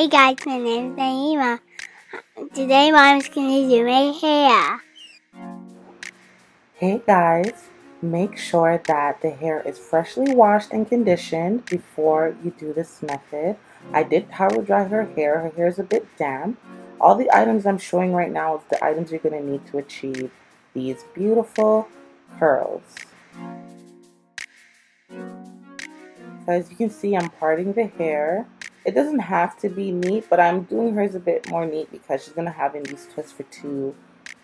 Hey guys, my name is Naima. Uh, today mom's gonna do my hair. Hey guys, make sure that the hair is freshly washed and conditioned before you do this method. I did towel dry her hair. Her hair is a bit damp. All the items I'm showing right now is the items you're going to need to achieve these beautiful curls. So as you can see, I'm parting the hair. It doesn't have to be neat, but I'm doing hers a bit more neat because she's going to have in these twists for two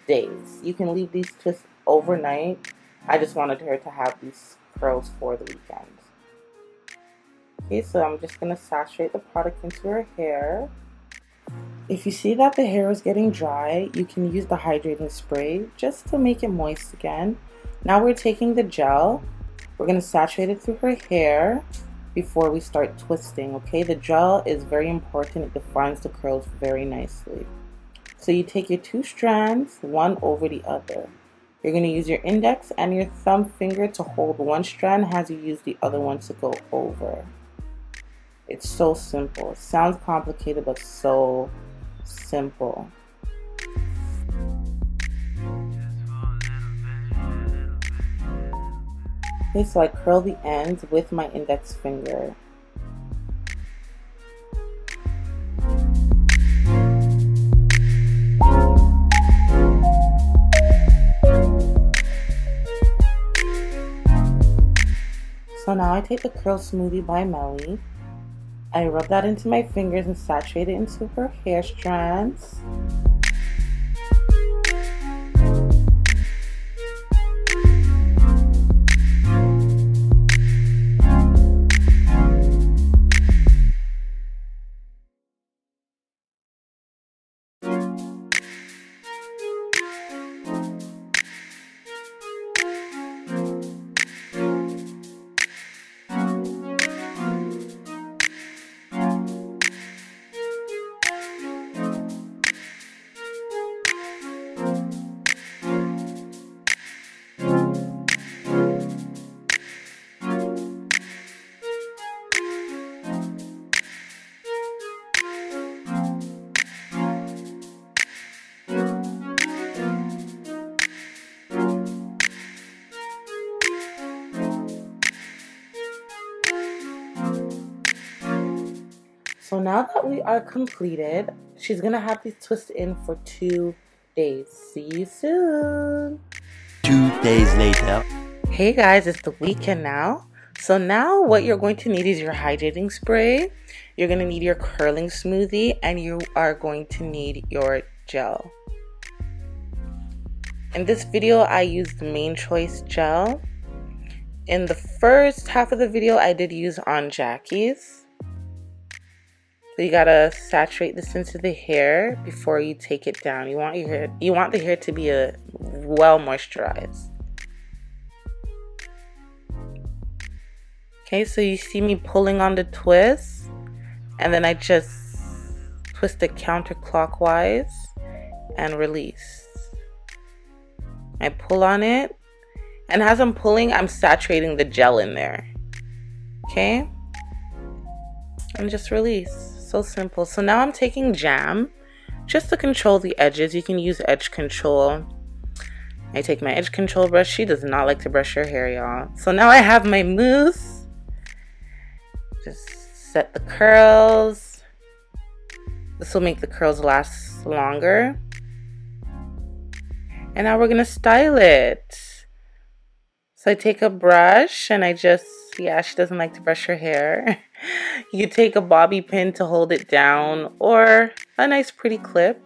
days. You can leave these twists overnight. I just wanted her to have these curls for the weekend. Okay, so I'm just going to saturate the product into her hair. If you see that the hair is getting dry, you can use the hydrating spray just to make it moist again. Now we're taking the gel. We're going to saturate it through her hair before we start twisting, okay? The gel is very important. It defines the curls very nicely. So you take your two strands, one over the other. You're going to use your index and your thumb finger to hold one strand as you use the other one to go over. It's so simple. It sounds complicated, but so simple. Okay, so I curl the ends with my index finger. So now I take the Curl Smoothie by Mielle I rub that into my fingers and saturate it into her hair strands. So now that we are completed, she's gonna have these twisted in for two days. See you soon. Two days later. Hey guys, it's the weekend now. So now what you're going to need is your hydrating spray. You're gonna need your curling smoothie and you are going to need your gel. In this video, I used the Mane Choice gel. In the first half of the video, I did use Aunt Jackie's. So you gotta saturate this into the hair before you take it down. You want your hair, you want the hair to be a well moisturized. Okay, so you see me pulling on the twist, and then I just twist it counterclockwise and release. I pull on it, and as I'm pulling, I'm saturating the gel in there. Okay, and just release. So simple. So now I'm taking jam just to control the edges. You can use edge control. I take my edge control brush. She does not like to brush her hair, y'all. So now I have my mousse. Just set the curls. This will make the curls last longer. And now we're going to style it. So I take a brush and I just, yeah, she doesn't like to brush her hair. you take a bobby pin to hold it down or a nice pretty clip.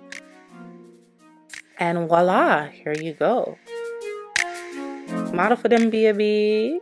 And voila, here you go. Model for them, baby.